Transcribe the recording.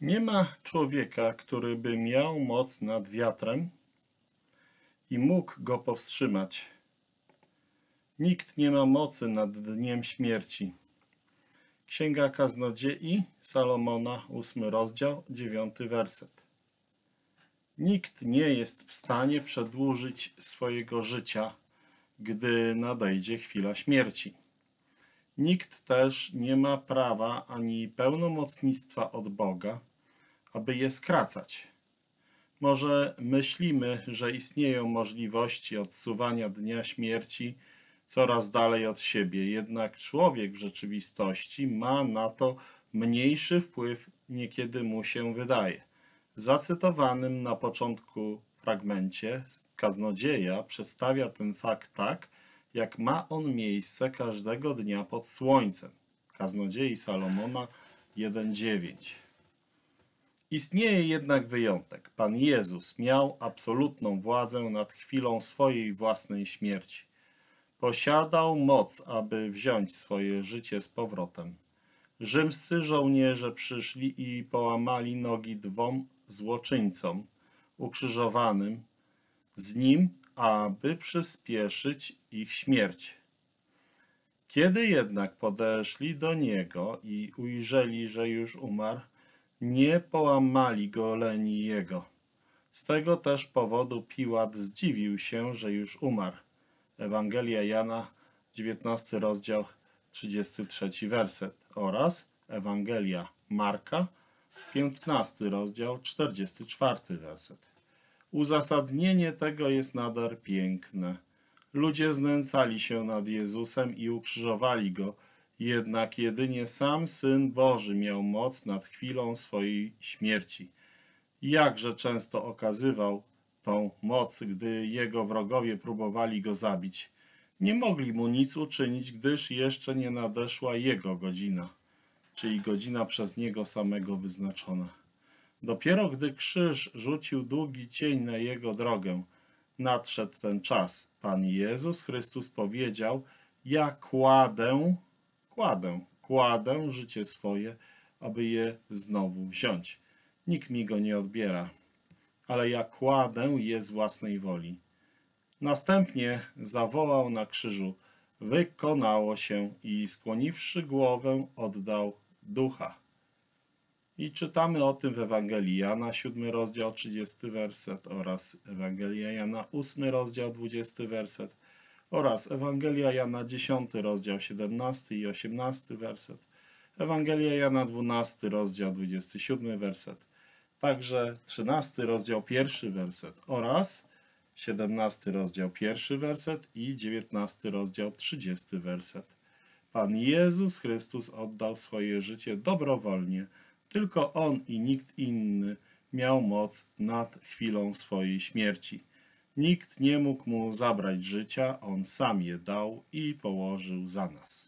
Nie ma człowieka, który by miał moc nad wiatrem i mógł go powstrzymać. Nikt nie ma mocy nad dniem śmierci. Księga Kaznodziei Salomona, ósmy rozdział, dziewiąty werset. Nikt nie jest w stanie przedłużyć swojego życia, gdy nadejdzie chwila śmierci. Nikt też nie ma prawa ani pełnomocnictwa od Boga, aby je skracać. Może myślimy, że istnieją możliwości odsuwania dnia śmierci coraz dalej od siebie, jednak człowiek w rzeczywistości ma na to mniejszy wpływ, niekiedy mu się wydaje. W zacytowanym na początku fragmencie kaznodzieja przedstawia ten fakt tak, jak ma on miejsce każdego dnia pod słońcem. Kaznodziei Salomona 1,9 Istnieje jednak wyjątek. Pan Jezus miał absolutną władzę nad chwilą swojej własnej śmierci. Posiadał moc, aby wziąć swoje życie z powrotem. Rzymscy żołnierze przyszli i połamali nogi dwom złoczyńcom ukrzyżowanym z nim, aby przyspieszyć ich śmierć. Kiedy jednak podeszli do niego i ujrzeli, że już umarł, nie połamali goleni jego. Z tego też powodu Piłat zdziwił się, że już umarł. Ewangelia Jana, 19 rozdział, 33 werset oraz Ewangelia Marka, 15 rozdział, 44 werset. Uzasadnienie tego jest nader piękne. Ludzie znęcali się nad Jezusem i ukrzyżowali Go, jednak jedynie sam Syn Boży miał moc nad chwilą swojej śmierci. Jakże często okazywał tą moc, gdy jego wrogowie próbowali go zabić. Nie mogli mu nic uczynić, gdyż jeszcze nie nadeszła jego godzina, czyli godzina przez niego samego wyznaczona. Dopiero gdy krzyż rzucił długi cień na jego drogę, nadszedł ten czas. Pan Jezus Chrystus powiedział, ja kładę, kładę, kładę życie swoje, aby je znowu wziąć. Nikt mi go nie odbiera, ale ja kładę je z własnej woli. Następnie zawołał na krzyżu, wykonało się i skłoniwszy głowę oddał ducha. I czytamy o tym w Ewangelii Jana, 7 rozdział, 30 werset oraz Ewangelia Jana, 8 rozdział, 20 werset oraz Ewangelia Jana, 10 rozdział, 17 i 18 werset. Ewangelia Jana, 12 rozdział, 27 werset. Także 13 rozdział, 1 werset oraz 17 rozdział, 1 werset i 19 rozdział, 30 werset. Pan Jezus Chrystus oddał swoje życie dobrowolnie, tylko On i nikt inny miał moc nad chwilą swojej śmierci. Nikt nie mógł mu zabrać życia, On sam je dał i położył za nas.